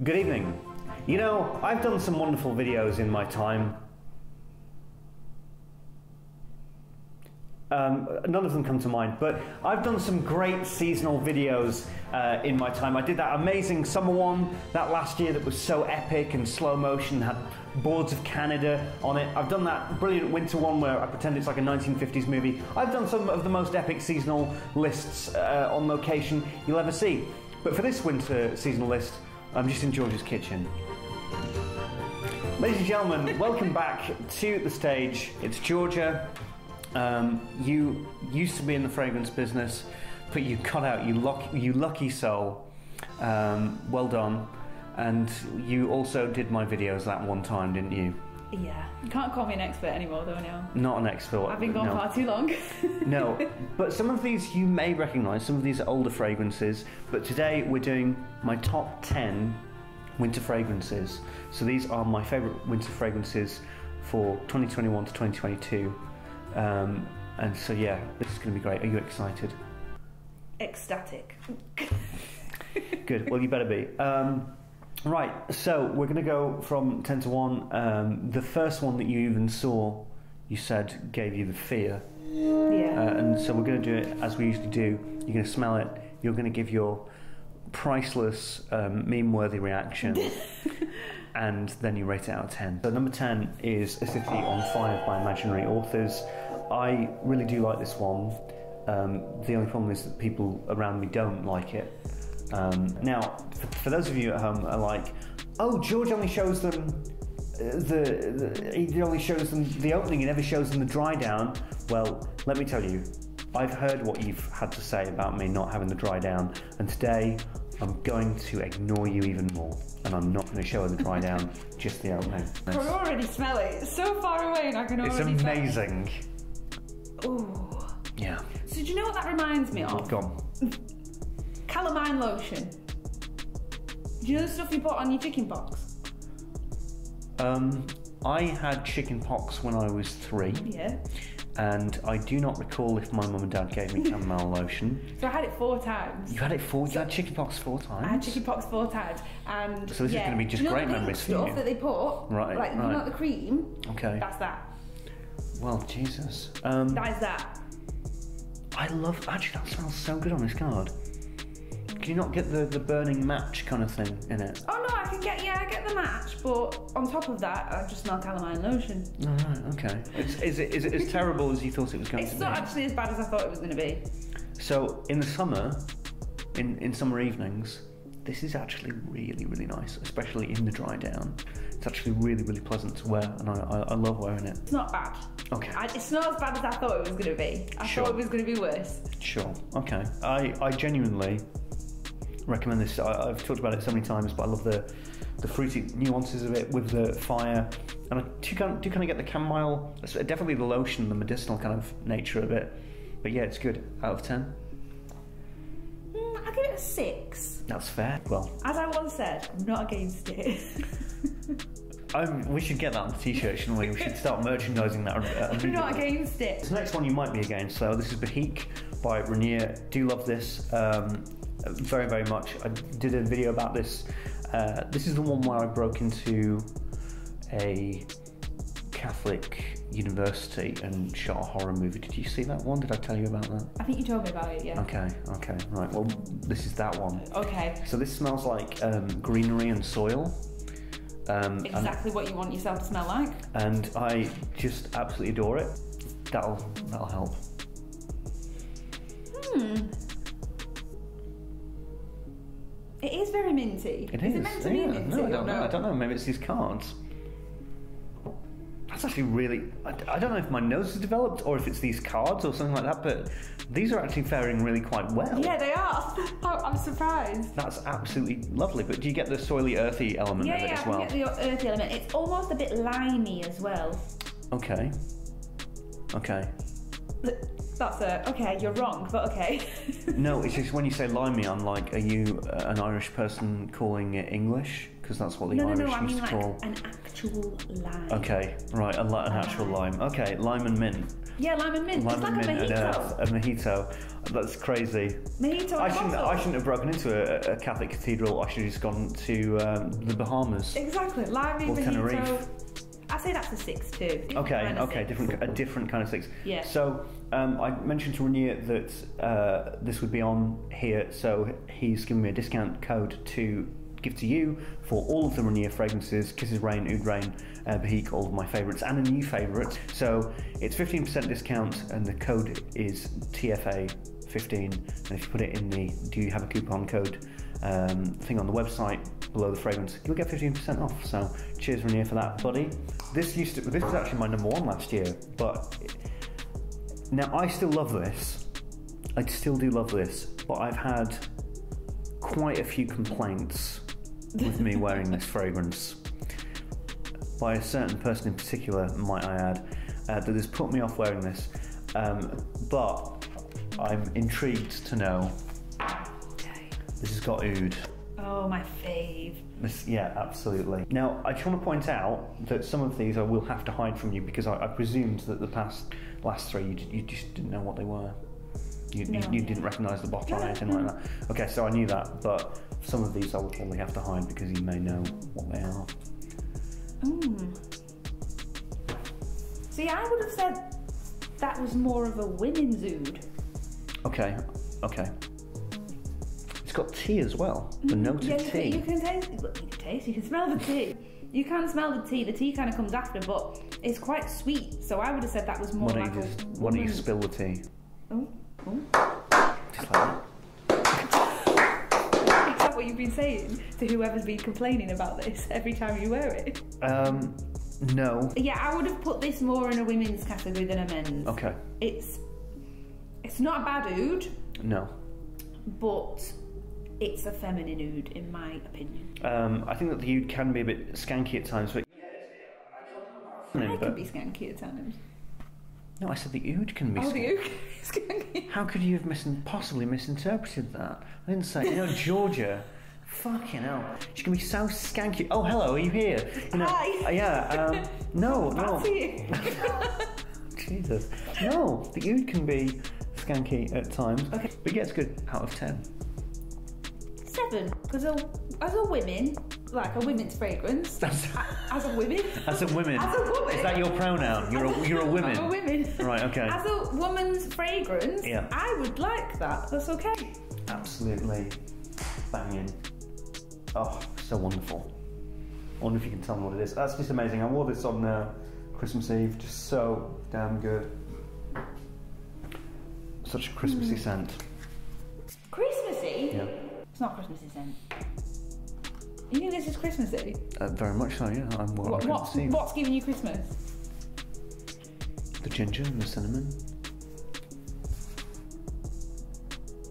Good evening. You know, I've done some wonderful videos in my time. Um, none of them come to mind, but I've done some great seasonal videos uh, in my time. I did that amazing summer one that last year that was so epic and slow motion, had boards of Canada on it. I've done that brilliant winter one where I pretend it's like a 1950s movie. I've done some of the most epic seasonal lists uh, on location you'll ever see. But for this winter seasonal list, I'm just in George's kitchen. Ladies and gentlemen, welcome back to the stage. It's Georgia. Um, you used to be in the fragrance business, but you got out. You lucky, you lucky soul. Um, well done. And you also did my videos that one time, didn't you? Yeah, you can't call me an expert anymore, though. Now Not an expert. I've been gone no. far too long. no, but some of these you may recognise. Some of these are older fragrances. But today we're doing my top ten winter fragrances. So these are my favourite winter fragrances for 2021 to 2022. Um, and so yeah, this is going to be great. Are you excited? Ecstatic. Good. Well, you better be. Um, right. So we're going to go from ten to one. Um, the first one that you even saw, you said gave you the fear. Yeah. Uh, and so we're going to do it as we usually do. You're going to smell it. You're going to give your priceless, um, meme-worthy reaction, and then you rate it out of ten. So number ten is A City on Fire by Imaginary Authors. I really do like this one. Um, the only problem is that people around me don't like it. Um, now, for, for those of you at home, are like, "Oh, George only shows them uh, the, the he only shows them the opening. He never shows them the dry down." Well, let me tell you, I've heard what you've had to say about me not having the dry down, and today I'm going to ignore you even more, and I'm not going to show her the dry down, just the opening. I can already smell it. It's so far away, and I can It's already amazing. smell it. Ooh. Yeah. So do you know what that reminds me of? Gone. Calamine lotion. Do you know the stuff you put on your chicken pox? Um, I had chicken pox when I was three, Yeah. and I do not recall if my mum and dad gave me chamomile lotion. So I had it four times. You had it four. You had chicken pox four times. I had chicken pox four times, and So this is gonna be just you know great the memories for stuff you? that they put, Right, Like right. know the cream. Okay. That's that. Well, Jesus. Um, That is that. I love. Actually, that smells so good on this card. Can you not get the, the burning match kind of thing in it? Oh no, I can get yeah, I get the match, but on top of that, I just smell calamine lotion. All right. Okay. It's, is it is it as terrible as you thought it was going It's to be? It's not actually as bad as I thought it was going to be. So in the summer, in in summer evenings, this is actually really really nice, especially in the dry down. It's actually really really pleasant to wear, and I I, I love wearing it. It's not bad. Okay. I, it's not as bad as I thought it was going to be. I Sure. thought it was going to be worse. Sure. Okay. I, I genuinely recommend this. I, I've talked about it so many times, but I love the the fruity nuances of it with the fire, and I do kind of, do kind of get the chamomile, definitely the lotion, the medicinal kind of nature of it. But yeah, it's good. Out of ten, Mm, I give it a six. that's fair. Well, As I once said, I'm not against it. I, we should get that on the t-shirt, shouldn't we? We should start merchandising that. Uh, I'm not against it. This next one you might be against, though. This is Bahik by Rainier. Do love this um, very, very much. I did a video about this. Uh, this is the one where I broke into a Catholic university and shot a horror movie. Did you see that one? Did I tell you about that? I think you told me about it, yeah. Okay, okay, right. Well, this is that one. Okay. So this smells like um, greenery and soil. Um, and- Exactly what you want yourself to smell like. and I just absolutely adore it. That'll that'll help. It is very minty. It is is. it meant to be yeah. minty? No, I don't know. I don't know. Maybe it's these cards. That's actually really. I, I don't know if my nose has developed or if it's these cards or something like that, but these are actually faring really quite well. Yeah, they are. Oh, I'm surprised. That's absolutely lovely. But do you get the soily, earthy element Yeah, of it yeah, as I can well? get the earthy element. It's almost a bit limey as well. Okay. Okay. That's a okay. You're wrong, but okay. No, it's just when you say limey, I'm like, are you uh, an Irish person calling it English? Because that's what the no, no, Irish no. I used mean to like call. an actual lime. Okay, right, a, li- an actual lime. Okay, lime and mint. Yeah, lime and mint. lime it's like and a mint and mojito. earth, a mojito. That's crazy. Mojito I shouldn't. I shouldn't have broken into a, a Catholic cathedral. I should have just gone to um, the Bahamas. Exactly, lime mojito. Tenerife. I say that's a six too. Different Okay, kind of okay, six. different, a different kind of six. Yeah. So um, I mentioned to Renier that uh, this would be on here, so he's given me a discount code to give to you for all of the Renier fragrances: Kisses Rain, Oud Rain, uh, Bahik, all of my favourites, and a new favourite. So it's 15% discount, and the code is TFA15. And if you put it in the, do you have a coupon code? Um, thing on the website below the fragrance, you'll get 15% off. So cheers, Renier, for that, buddy. This used to, this was actually my number one last year, but now I still love this. I still do love this, but I've had quite a few complaints with me wearing this fragrance by a certain person in particular, might I add, uh, that has put me off wearing this. Um, but I'm intrigued to know. This has got oud. Oh, my fave. This, yeah, absolutely. Now, I just want to point out that some of these I will have to hide from you because I, I presumed that the past last three you, you just didn't know what they were. You, No. you, you didn't recognise the bottle or anything like that. Okay, so I knew that, but some of these I will probably have to hide because you may know what they are. Mm. See, I would have said that was more of a women's oud. Okay, okay. It's got tea as well. The note Mm, yeah, of you tea. Can, you can taste, you can taste, you can smell the tea. You can smell the tea. The tea kind of comes after, but it's quite sweet. So I would have said that was more why don't like you just why don't you spill the tea? Oh, oh. Just like Is that what you've been saying to whoever's been complaining about this every time you wear it? Um, no. Yeah, I would have put this more in a women's category than a men's. Okay. It's it's not a bad oud, No. but it's a feminine oud in my opinion. Um, I think that the oud can be a bit skanky at times, but. I could be skanky at times. No, I said the oud can be Oh, skanky. the oud is skanky. How could you have misin- possibly misinterpreted that? I didn't say, you know, Georgia. Fucking hell. She can be so skanky. Oh, hello, are you here? You know, Hi. uh, yeah, um, no, no. Jesus. No, the oud can be skanky at times. Okay. But yeah, it's good. Out of 10. Seven, because as a women, like a women's fragrance, That's, as a women, as a woman. As a woman. Is that your pronoun? You're a, you're a woman. I'm a women. Right, okay. As a woman's fragrance, Yeah. I would like that. That's okay. Absolutely banging. Oh, so wonderful. I wonder if you can tell me what it is. That's just amazing. I wore this on uh, Christmas Eve, just so damn good. Such a Christmassy scent. Christmassy? Yeah, not Christmassy scent. You think this is Christmassy? uh, very much so. Yeah, I'm well What, on what's, what's giving you Christmas? The ginger and the cinnamon.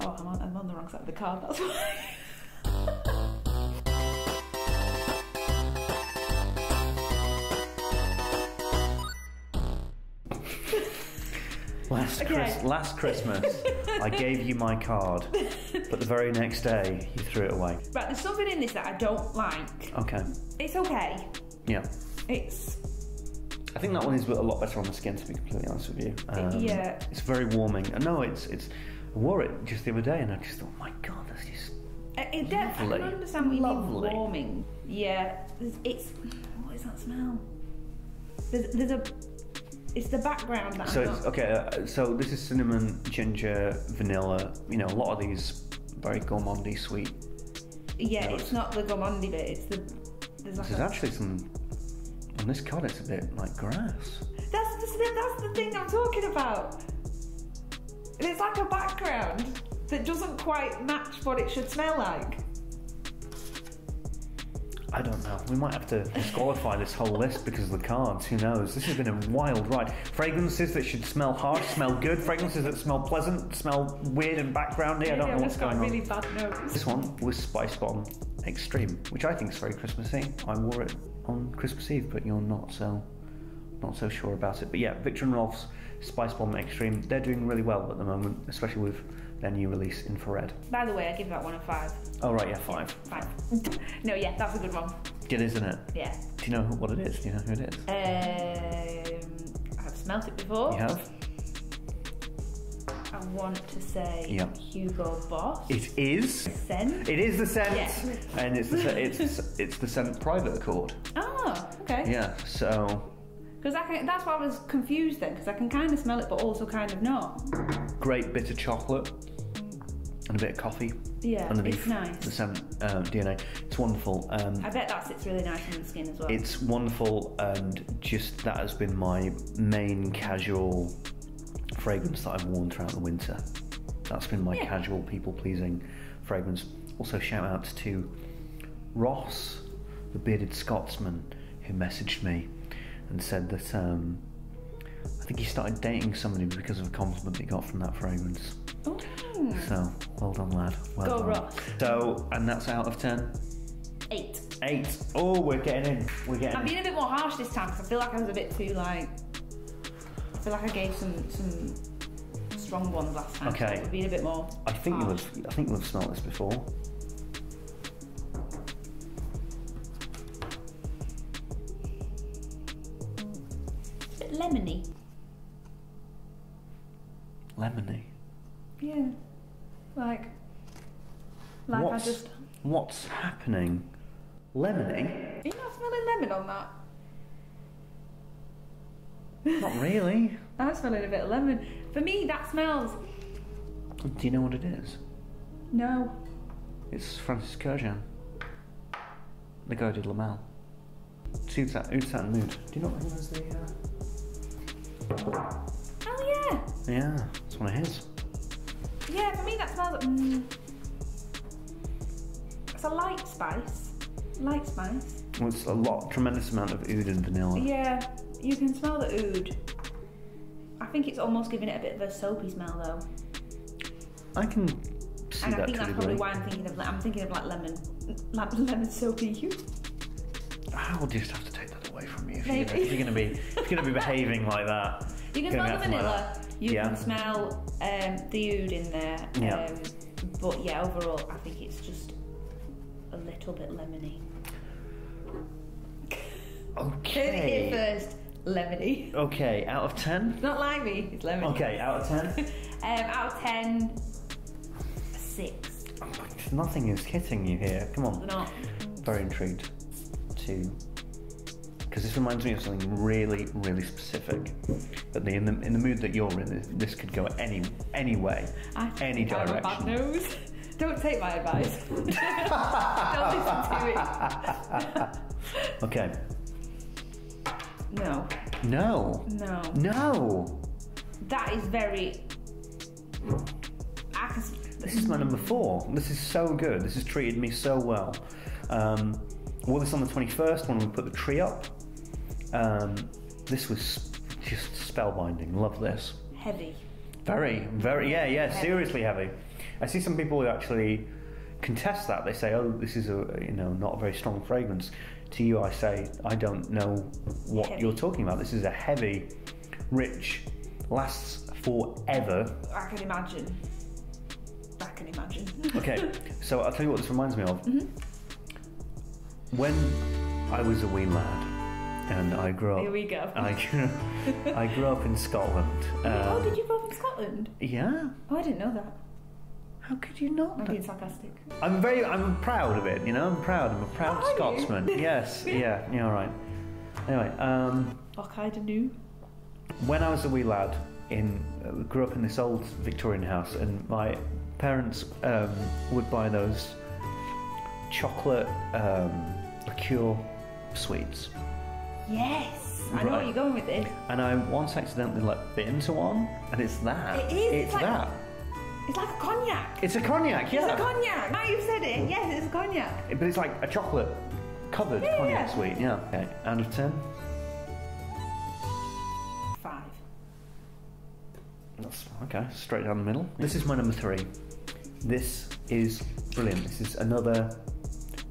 Oh, I'm on, I'm on the wrong side of the card, that's why. Last, Okay. Chris- last Christmas, I gave you my card, but the very next day, you threw it away. Right, there's something in this that I don't like. Okay. It's okay. Yeah. It's I think that one is a lot better on the skin, to be completely honest with you. Um, Yeah. It's very warming. Uh, No, it's it's. I wore it just the other day, and I just thought, my God, that's just. It, it, I understand what you mean Lovely. warming. Yeah, it's what is that smell? There's, there's a it's the background that So it's, okay. Uh, so this is cinnamon, ginger, vanilla. You know, a lot of these very gourmandy sweet. Yeah, no, it's not the gourmandi bit. It's the there's like a, actually some. On this card, it's a bit like grass. that's the, that's the thing I'm talking about. It's like a background that doesn't quite match what it should smell like. I don't know. We might have to disqualify this whole list because of the cards. Who knows? This has been a wild ride. Fragrances that should smell harsh, smell good. Fragrances that smell pleasant, smell weird and backgroundy. I don't Maybe know what's going on. really bad nose. This one was Spice Bomb Extreme, which I think is very Christmassy. I wore it on Christmas Eve, but you're not so not so sure about it. But yeah, Viktor and Rolf's Spice Bomb Extreme, they're doing really well at the moment, especially with their new release Infrared. By the way, I give that one a five. Oh right, yeah, five. Five. no, yeah, that's a good one. It is, isn't it? Yeah. Do you know what it is? Do you know who it is? Um, I've smelt it before. You have? I want to say Yeah. Hugo Boss. It is. Scent. It is the scent, Yeah. and it's the scent, it's it's the scent private accord. Oh, okay. Yeah. So Because that's why I was confused then, because I can kind of smell it, but also kind of not. great bitter chocolate and a bit of coffee Yeah, underneath it's nice. the scent uh, DNA. It's wonderful. Um, I bet that sits really nice on the skin as well. It's wonderful, and just that has been my main casual fragrance that I've worn throughout the winter. That's been my Yeah. casual, people pleasing fragrance. Also, shout out to Ross, the bearded Scotsman, who messaged me and said that um, I think he started dating somebody because of a compliment he got from that fragrance. Ooh. So, well done, lad. Well Go done. Ross. So, and that's out of 10. Eight. Eight. Oh, we're getting in. We're getting I'm in. being a bit more harsh this time because I feel like I was a bit too like. I feel like I gave some some strong ones last time. Okay. So being a bit more. I think you'll have, I think you'll have smelt this before. Lemony. Lemony. Yeah. Like. Like What's- I just. What's happening? Lemony? You're not smelling lemon on that. Not really. I'm smelling a bit of lemon. For me, that smells. Do you know what it is? No. It's Francis Kurkdjian. The guy who did Le Male. It's Utat, Utat Mood. Do you not recognise the? Uh... Oh yeah. Yeah, it's one of his. Yeah, for me that smells. Mm, it's a light spice. Light spice. Well, it's a lot, tremendous amount of oud and vanilla. Yeah, you can smell the oud. I think it's almost giving it a bit of a soapy smell though, I can see and I that think to a that's probably why I'm thinking of. I'm thinking of like lemon, like lemon soapy. I'll just have to take that away from you if you're, Maybe. if you're gonna be if you're gonna be behaving like that. You can Gonna smell the something like vanilla. You Yeah. can smell um, the oud in there. Yeah. Um, but yeah, overall, I think it's just a little bit lemony. Heard Okay. first. Lemony. Okay, out of ten. Not limey, it's lemony. Okay, out of ten. Um, out of ten, a six. Nothing is hitting you here. Come on. Not. Very intrigued to because this reminds me of something really, really specific. But the, in the in the mood that you're in, this could go any any way, I any think I have a bad direction. nose. Don't take my advice. Don't listen to me. Okay. No, No. no. No. That is very. I can. This is my number four. This is so good. This has treated me so well. Um, wore this on the 21st when we put the tree up. Um, this was just spellbinding. Love this. Heavy. Very, very, yeah, yeah, Heavy. seriously heavy. I see some people who actually contest that. They say, "Oh, this is a you know not a very strong fragrance." To you, I say, I don't know what Heavy. you're talking about. This is a heavy, rich, lasts forever. I can imagine. I can imagine. Okay, so I'll tell you what this reminds me of. Mm-hmm. When I was a wee lad, and I grew up. Here we go. I grew, I grew up in Scotland. oh, Um, did you grow up in Scotland? yeah. Oh, I didn't know that. How could you not? I'm being sarcastic. I'm very, I'm proud of it. You know, I'm proud. I'm a proud? Scotsman. yes, yeah, yeah, all right. Anyway, um, I kind of knew. when I was a wee lad, in uh, grew up in this old Victorian house, and my parents um, would buy those chocolate um, liqueur sweets. Yes. I know Right. where you're going with this. And I once accidentally like bit into one, and it's that. It is, It's it's like- that. It's like a cognac. It's a cognac, yeah. It's a cognac. Now you've said it. Yes, it's a cognac. But it's like a chocolate covered Yeah, cognac yeah. sweet. Yeah. Okay. Out of ten. Five. That's okay. Straight down the middle. This is my number three. This is brilliant. This is another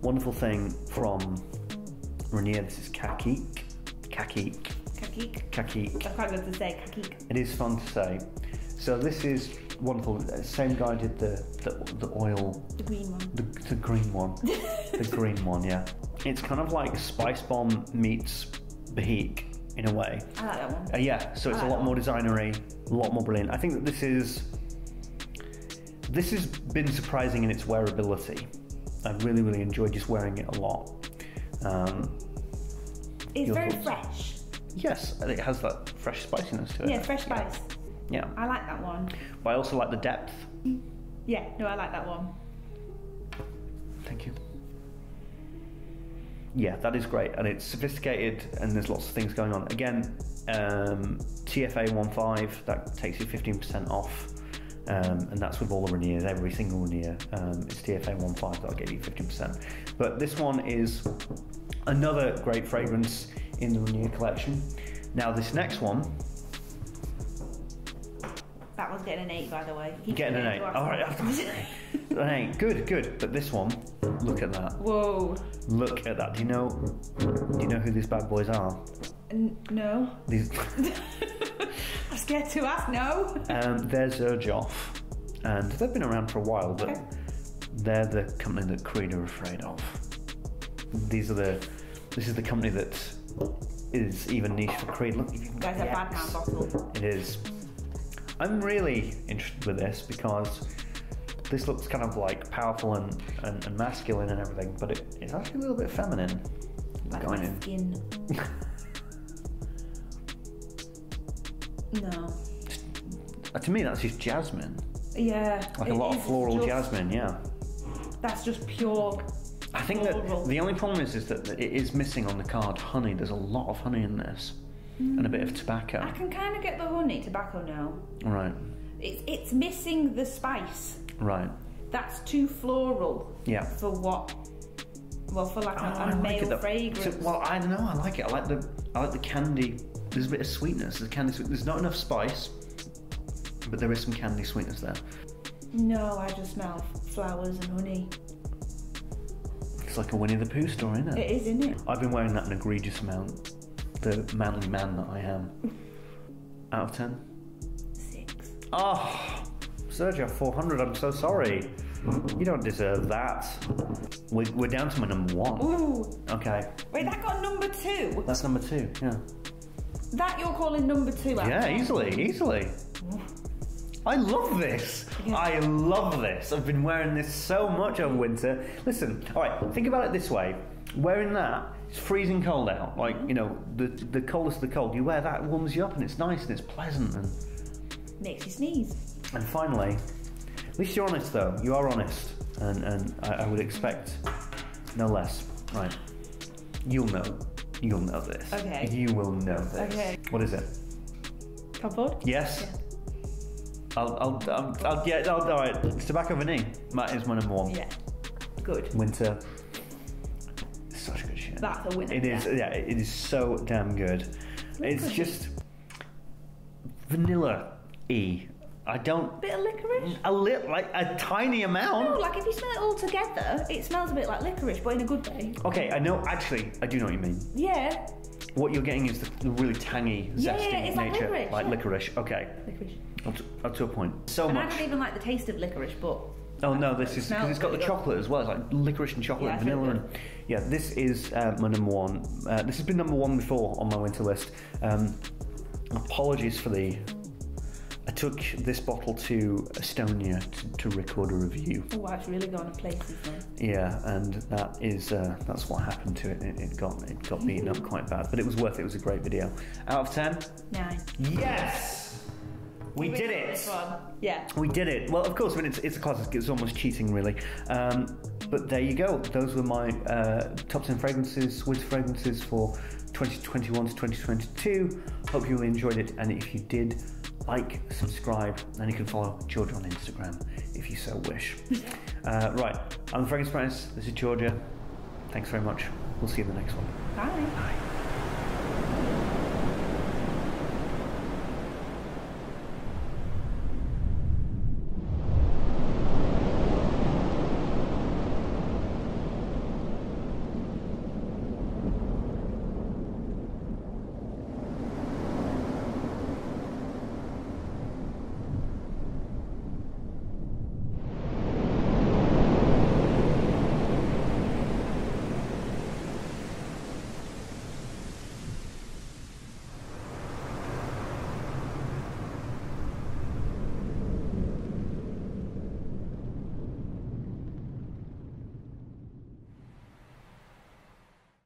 wonderful thing from Rainier. This is Kakik. Kakik. Kakik. Kakik. That's quite good to say. Kakik. It is fun to say. So this is wonderful. Same guy did the the, the oil, The green one. the, the green one, the green one. Yeah. It's kind of like Spice Bomb meets Bahik in a way. I like that one. Uh, yeah, so it's I a like lot more designery, a lot more brilliant. I think that this is This has been surprising in its wearability. I've really, really enjoyed just wearing it a lot. Um, It's very thoughts? fresh. yes, and it has that fresh spiciness to it. Yeah, fresh spice. Yeah, I like that one. but I also like the depth. Yeah, no, I like that one. Thank you. Yeah, that is great, and it's sophisticated, and there's lots of things going on. Again, um, TFA 15 that takes you 15% off, um, and that's with all the Rainiers, every single Rainier. Um, it's TFA 15 that'll get you 15%. But this one is another great fragrance in the Rainier collection. Now, this next one, That one's getting an 8, by the way. Keep getting an 8. All right, an 8. Good, good. But this one, look at that. Whoa. Look at that. Do you know? Do you know who these bad boys are? N- no. These. Scared to ask, no. Um, they're Xerjoff, and they've been around for a while, but Okay. they're the company that Creed are afraid of. These are the. This is the company that is even niche for Creed. Look, you can That's get a the bad man bottle. It is. I'm really interested with this because this looks kind of like powerful and, and, and masculine and everything, but it, it's actually a little bit feminine. Like going in. no. Uh, to me, that's just jasmine, Yeah. like a lot of floral just- jasmine. Yeah. That's just pure. I think that the only problem is, is that it is missing on the card honey. There's a lot of honey in this, and a bit of tobacco. I can kind of get the honey tobacco now. Right, It's it's missing the spice. right, That's too floral yeah. for what? Well, for like a, Oh, a I like male it fragrance. So- well, I don't know. I like it. I like the I like the candy. There's a bit of sweetness. There's candy. Sweet. There's not enough spice, but there is some candy sweetness there. No, I just smell flowers and honey. It's like a Winnie the Pooh story, isn't it? It is, isn't it? I've been wearing that an egregious amount. The manly man that I am. Out of ten. Six. Oh, Sergio, 400. I'm so sorry. You don't deserve that. We're, we're down to my number one. Ooh. Okay, Wait, that got number two. that's number two. Yeah. That you're calling number two. Yeah, easily, easily. I love this. Yeah. I love this. I've been wearing this so much over winter. Listen, all right, think about it this way. Wearing that, it's freezing cold out. Like, you know, the the coldest of the cold. You wear that, it warms you up, and it's nice and it's pleasant. And, Makes you sneeze. and finally, at least you're honest, though. You are honest. And, and I, I would expect no less. Right. You'll know. You'll know this. Okay. You will know this. Okay. What is it? Forward. Yes. I'll, I'll, I'll, I'll yeah, I'll, all right. It's tobacco vanille. That is my number one. Yeah. Good. Winter. Such good shit. That's a winner. It is. Yeah, it is so damn good. It's good. just vanilla e. I don't. a Bit of licorice. A little, like a tiny amount. No, like if you smell it all together, it smells a bit like licorice, but in a good way. Okay, I know. Actually, I do know what you mean. Yeah. What you're getting is the, the really tangy, zesty yeah, it's like nature, licorice, like yeah. licorice. Okay, Licorice. up to, up to a point. So and I much. don't even like the taste of licorice, but Oh no, this is because it's got the really chocolate as well. It's like licorice and chocolate Yeah, and vanilla. And, yeah, this is uh, my number one. Uh, this has been number one before on my winter list. Um, apologies for the. I took this bottle to Estonia to, to record a review. oh, it's really gone to places now. Yeah, and that is uh, that's what happened to it. It, it got it got beaten up quite bad, but it was worth it. It was a great video. Out of ten, Nine. yes, we did it. Yeah. We did it. Well, of course, I mean, it's, it's a classic. It's almost cheating, really. Um, but there you go. Those were my uh, top 10 fragrances, winter fragrances for 2021 to 2022. Hope you enjoyed it. And if you did, like, subscribe, and you can follow Georgia on Instagram if you so wish. uh, right. I'm the Fragrance Apprentice. This is Georgia. Thanks very much. We'll see you in the next one. Bye. Bye.